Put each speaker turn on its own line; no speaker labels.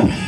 Yeah.